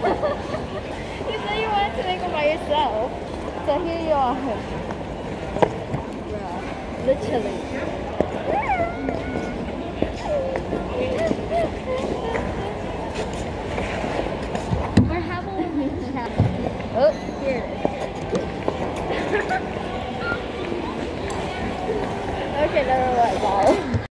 you said you wanted to make them by yourself. So here you are. Bruh, literally. Where have Oh, here. okay, never mind.